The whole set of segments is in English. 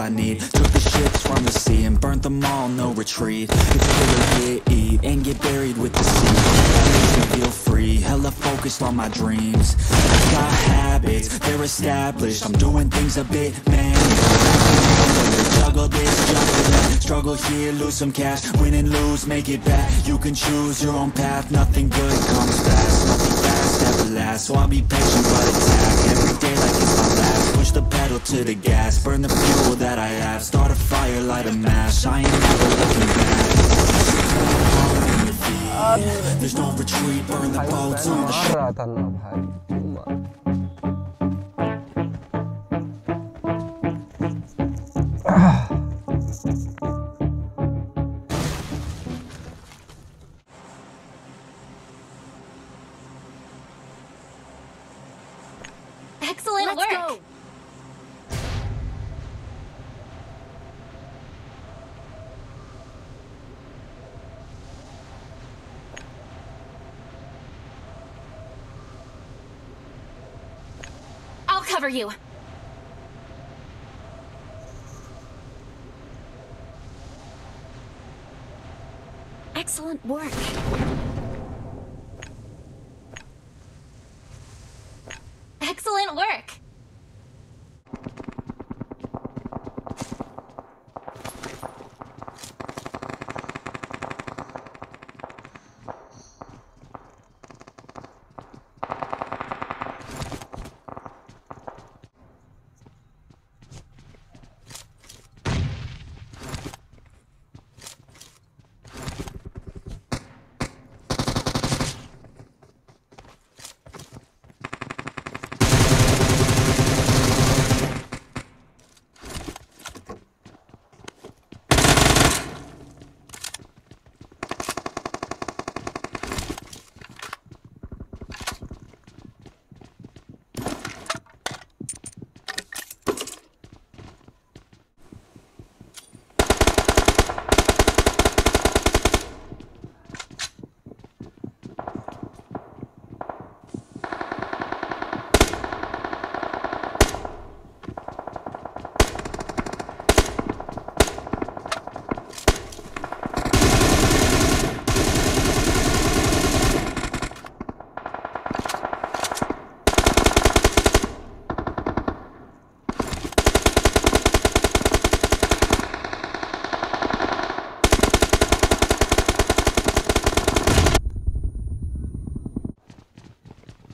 all I need. Took the ships from the sea and burnt them all, no retreat. It's kill or get eat and get buried with the sea I makes me feel free, hella focused on my dreams. I've got habits, they're established. I'm doing things a bit man Juggle this, juggle that. Struggle here, lose some cash. Win and lose, make it back. You can choose your own path. Nothing good comes fast, nothing fast ever lasts So I'll be patient but attack. Every day like it's my last. Push the pedal to the gas. Burn the fuel that I have. Start a fire, light a match. I ain't never looking back. There's no retreat. Burn the boats on the मार cover you. Excellent work. Excellent work.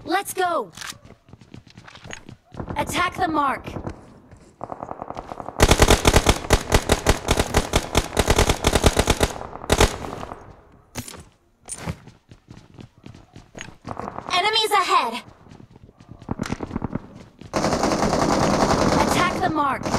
Let's go. Attack the mark. Enemies ahead. Attack the mark.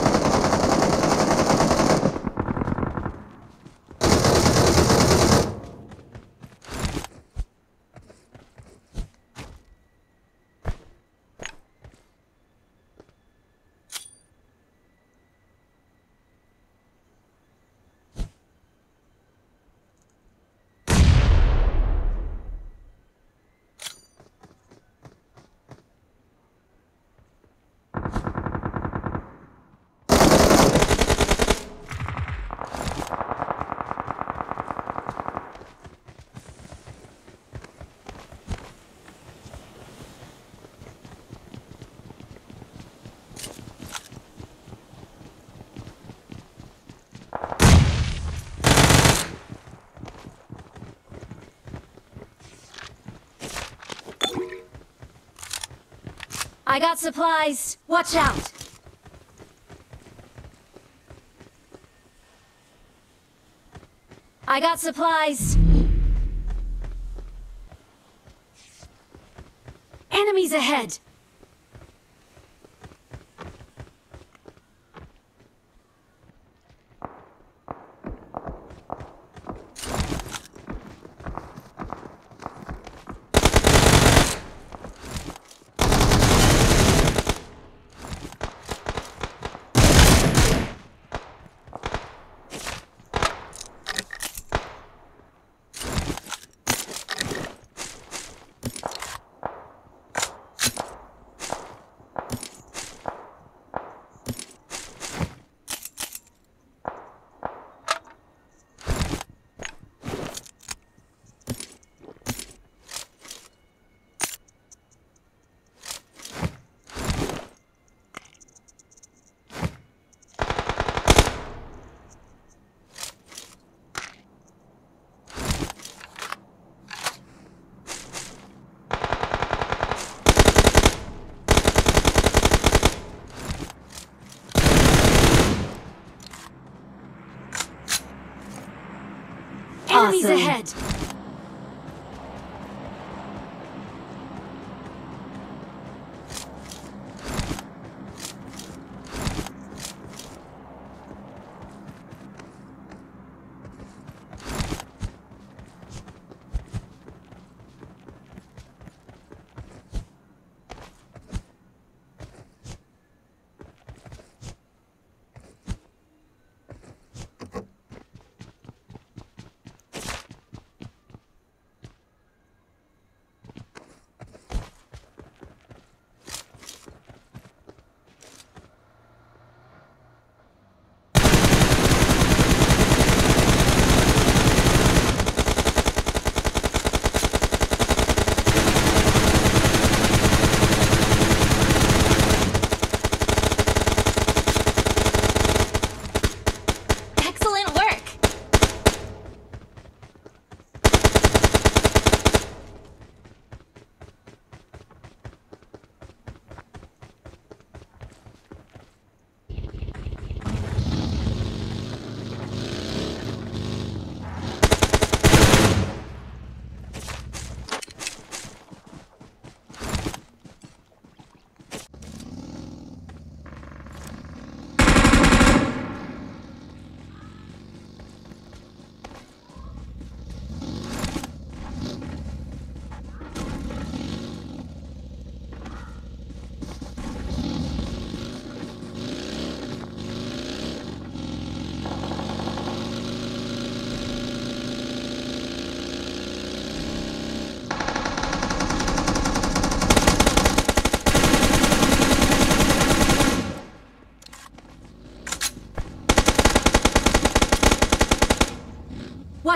I got supplies. Watch out. I got supplies. Enemies ahead. Enemies ahead!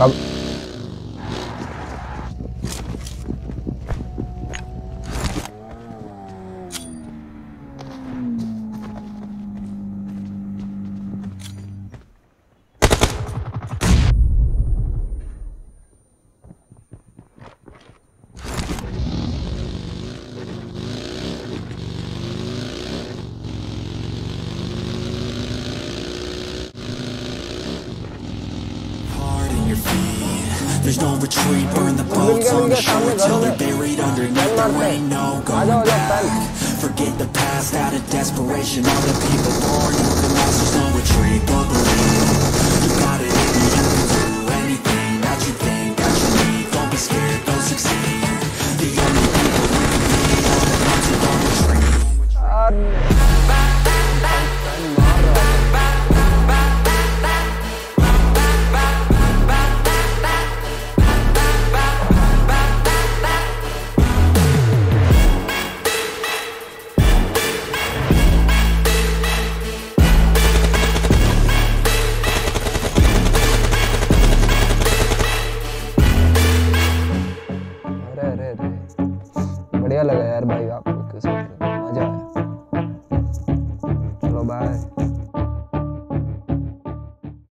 咁 There's no retreat, burn the boats on the shore till they're buried underneath. There ain't no going back. Forget the past out of desperation. All the people born into the lost, no retreat.